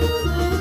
Música